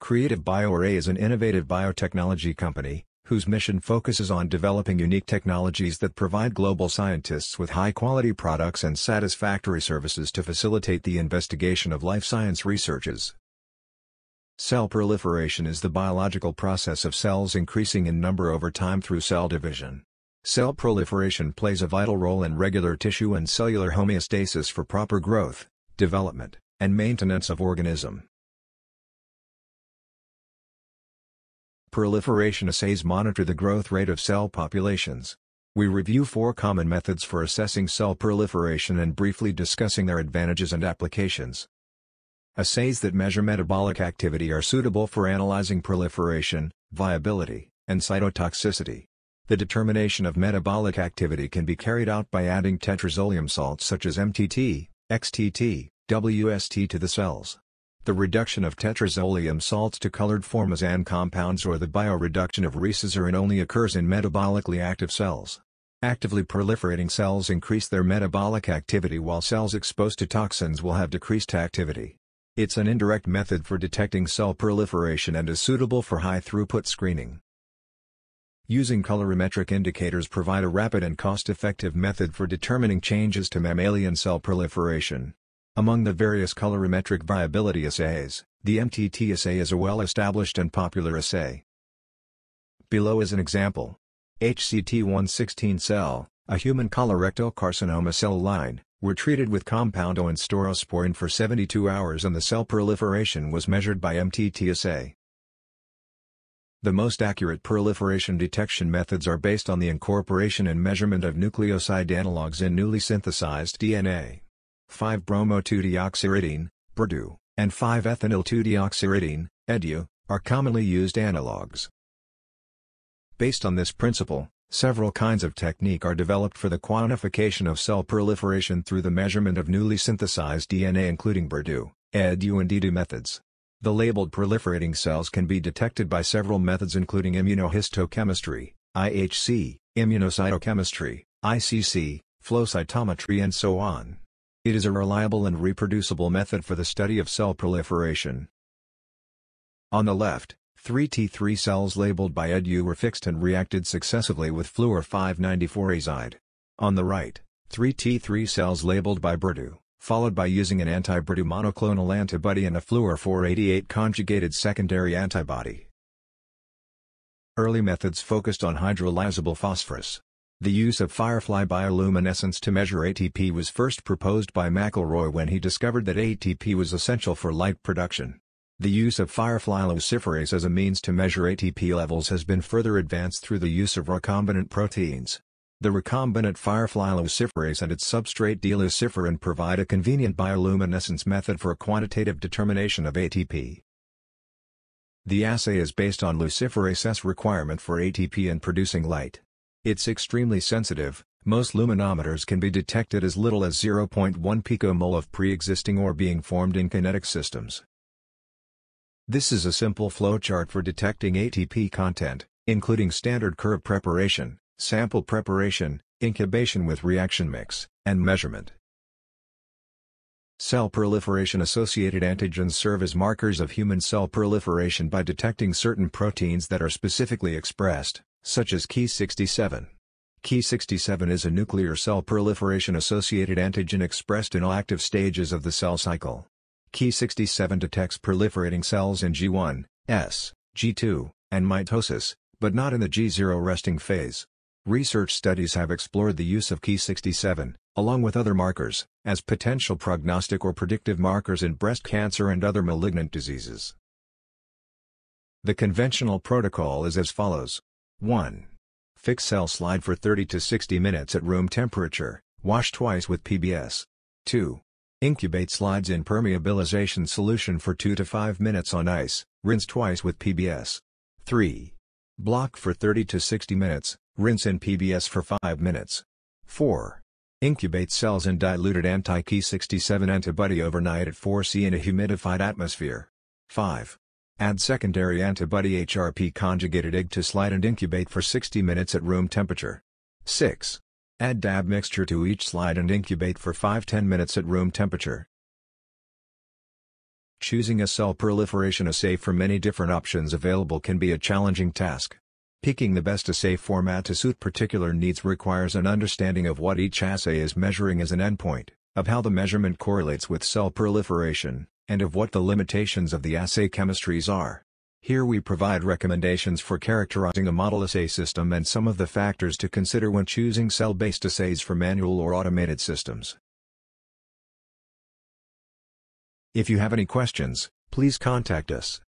Creative BioArray is an innovative biotechnology company, whose mission focuses on developing unique technologies that provide global scientists with high-quality products and satisfactory services to facilitate the investigation of life science researches. Cell proliferation is the biological process of cells increasing in number over time through cell division. Cell proliferation plays a vital role in regular tissue and cellular homeostasis for proper growth, development, and maintenance of organism. Proliferation assays monitor the growth rate of cell populations. We review four common methods for assessing cell proliferation and briefly discussing their advantages and applications. Assays that measure metabolic activity are suitable for analyzing proliferation, viability, and cytotoxicity. The determination of metabolic activity can be carried out by adding tetrazolium salts such as MTT, XTT, WST to the cells. The reduction of tetrazolium salts to colored formazan compounds or the bioreduction of resazurin only occurs in metabolically active cells. Actively proliferating cells increase their metabolic activity while cells exposed to toxins will have decreased activity. It's an indirect method for detecting cell proliferation and is suitable for high-throughput screening. Using colorimetric indicators provide a rapid and cost-effective method for determining changes to mammalian cell proliferation. Among the various colorimetric viability assays, the MTT assay is a well-established and popular assay. Below is an example. HCT116 cell, a human colorectal carcinoma cell line, were treated with compound O and staurosporine for 72 hours and the cell proliferation was measured by MTT assay. The most accurate proliferation detection methods are based on the incorporation and measurement of nucleoside analogues in newly synthesized DNA. 5-bromo-2-deoxyuridine, BRDU, and 5-ethynyl-2-deoxyuridine, EDU, are commonly used analogues. Based on this principle, several kinds of technique are developed for the quantification of cell proliferation through the measurement of newly synthesized DNA including BRDU, EDU and EDU methods. The labeled proliferating cells can be detected by several methods including immunohistochemistry, IHC, immunocytochemistry, ICC, flow cytometry and so on. It is a reliable and reproducible method for the study of cell proliferation. On the left, three T3 cells labeled by EDU were fixed and reacted successively with fluor 594 azide. On the right, three T3 cells labeled by BRDU, followed by using an anti-BRDU monoclonal antibody and a fluor 488 conjugated secondary antibody. Early methods focused on hydrolyzable phosphorus. The use of firefly bioluminescence to measure ATP was first proposed by McElroy when he discovered that ATP was essential for light production. The use of firefly luciferase as a means to measure ATP levels has been further advanced through the use of recombinant proteins. The recombinant firefly luciferase and its substrate D-luciferin provide a convenient bioluminescence method for a quantitative determination of ATP. The assay is based on luciferase's requirement for ATP in producing light. It's extremely sensitive, most luminometers can be detected as little as 0.1 picomole of pre-existing or being formed in kinetic systems. This is a simple flowchart for detecting ATP content, including standard curve preparation, sample preparation, incubation with reaction mix, and measurement. Cell proliferation-associated antigens serve as markers of human cell proliferation by detecting certain proteins that are specifically expressed such as Ki67. Ki67 is a nuclear cell proliferation-associated antigen expressed in all active stages of the cell cycle. Ki67 detects proliferating cells in G1, S, G2, and mitosis, but not in the G0 resting phase. Research studies have explored the use of Ki67, along with other markers, as potential prognostic or predictive markers in breast cancer and other malignant diseases. The conventional protocol is as follows. 1. Fix cell slide for 30 to 60 minutes at room temperature, wash twice with PBS. 2. Incubate slides in permeabilization solution for 2 to 5 minutes on ice, rinse twice with PBS. 3. Block for 30 to 60 minutes, rinse in PBS for 5 minutes. 4. Incubate cells in diluted anti-Ki67 antibody overnight at 4C in a humidified atmosphere. 5. Add secondary antibody HRP conjugated egg to slide and incubate for 60 minutes at room temperature. 6. Add DAB mixture to each slide and incubate for 5-10 minutes at room temperature. Choosing a cell proliferation assay from many different options available can be a challenging task. Picking the best assay format to suit particular needs requires an understanding of what each assay is measuring as an endpoint, of how the measurement correlates with cell proliferation, and of what the limitations of the assay chemistries are. Here we provide recommendations for characterizing a model assay system and some of the factors to consider when choosing cell-based assays for manual or automated systems. If you have any questions, please contact us.